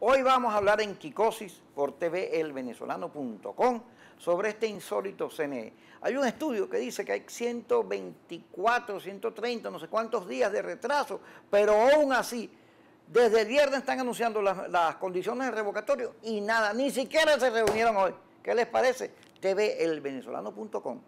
Hoy vamos a hablar en Kikosis por tvelvenezolano.com sobre este insólito CNE. Hay un estudio que dice que hay 124, 130, no sé cuántos días de retraso, pero aún así, desde el viernes están anunciando las, las condiciones de revocatorio y nada, ni siquiera se reunieron hoy. ¿Qué les parece? tvelvenezolano.com